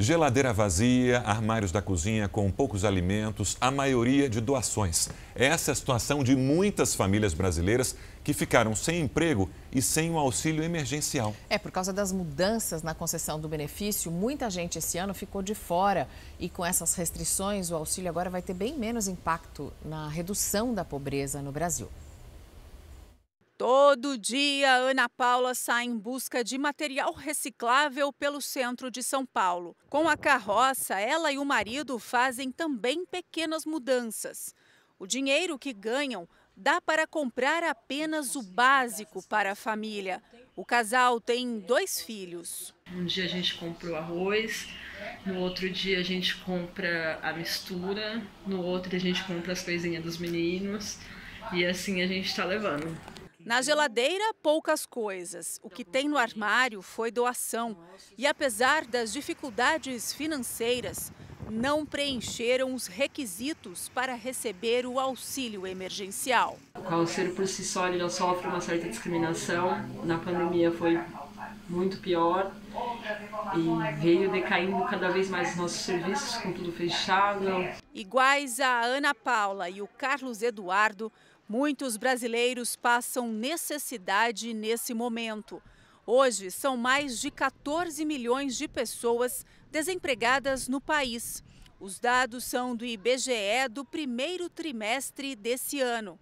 Geladeira vazia, armários da cozinha com poucos alimentos, a maioria de doações. Essa é a situação de muitas famílias brasileiras que ficaram sem emprego e sem o auxílio emergencial. É, por causa das mudanças na concessão do benefício, muita gente esse ano ficou de fora. E com essas restrições, o auxílio agora vai ter bem menos impacto na redução da pobreza no Brasil. Todo dia, Ana Paula sai em busca de material reciclável pelo centro de São Paulo. Com a carroça, ela e o marido fazem também pequenas mudanças. O dinheiro que ganham dá para comprar apenas o básico para a família. O casal tem dois filhos. Um dia a gente compra o arroz, no outro dia a gente compra a mistura, no outro a gente compra as coisinhas dos meninos e assim a gente está levando. Na geladeira, poucas coisas. O que tem no armário foi doação. E apesar das dificuldades financeiras, não preencheram os requisitos para receber o auxílio emergencial. O auxílio por si só já sofre uma certa discriminação. Na pandemia foi muito pior e veio decaindo cada vez mais os nossos serviços com tudo fechado. Iguais a Ana Paula e o Carlos Eduardo, Muitos brasileiros passam necessidade nesse momento. Hoje, são mais de 14 milhões de pessoas desempregadas no país. Os dados são do IBGE do primeiro trimestre desse ano.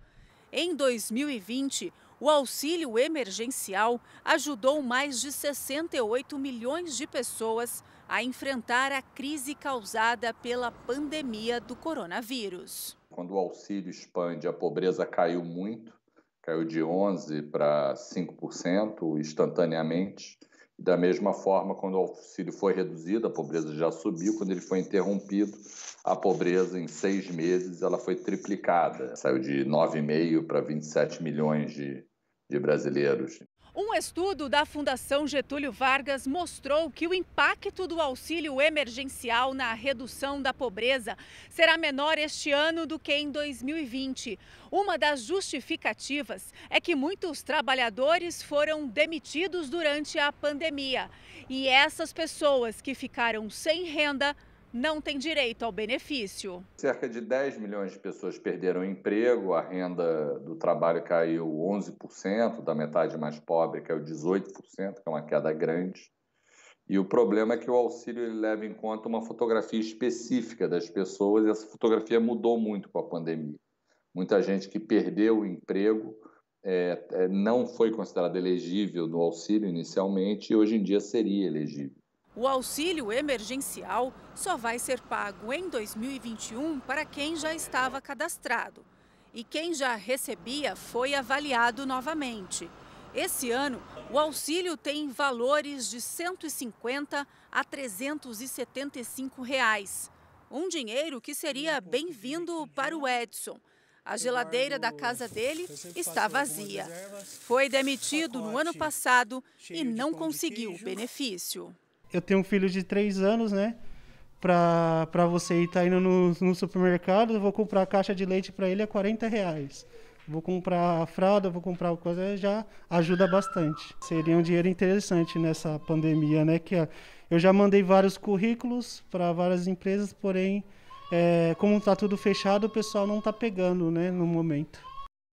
Em 2020, o auxílio emergencial ajudou mais de 68 milhões de pessoas a enfrentar a crise causada pela pandemia do coronavírus. Quando o auxílio expande, a pobreza caiu muito, caiu de 11% para 5% instantaneamente. E da mesma forma, quando o auxílio foi reduzido, a pobreza já subiu. Quando ele foi interrompido, a pobreza em seis meses ela foi triplicada. Saiu de 9,5 para 27 milhões de, de brasileiros. Um estudo da Fundação Getúlio Vargas mostrou que o impacto do auxílio emergencial na redução da pobreza será menor este ano do que em 2020. Uma das justificativas é que muitos trabalhadores foram demitidos durante a pandemia. E essas pessoas que ficaram sem renda não tem direito ao benefício. Cerca de 10 milhões de pessoas perderam emprego, a renda do trabalho caiu 11%, da metade mais pobre caiu 18%, que é uma queda grande. E o problema é que o auxílio leva em conta uma fotografia específica das pessoas e essa fotografia mudou muito com a pandemia. Muita gente que perdeu o emprego é, é não foi considerada elegível no auxílio inicialmente e hoje em dia seria elegível. O auxílio emergencial só vai ser pago em 2021 para quem já estava cadastrado. E quem já recebia foi avaliado novamente. Esse ano, o auxílio tem valores de 150 a 375 reais. Um dinheiro que seria bem-vindo para o Edson. A geladeira da casa dele está vazia. Foi demitido no ano passado e não conseguiu o benefício eu tenho um filho de 3 anos, né? Pra, pra você ir tá indo no, no supermercado, eu vou comprar a caixa de leite para ele a 40 reais. Vou comprar a fralda, vou comprar coisa, já ajuda bastante. Seria um dinheiro interessante nessa pandemia, né? Que eu já mandei vários currículos para várias empresas, porém, é, como está tudo fechado, o pessoal não está pegando, né, no momento.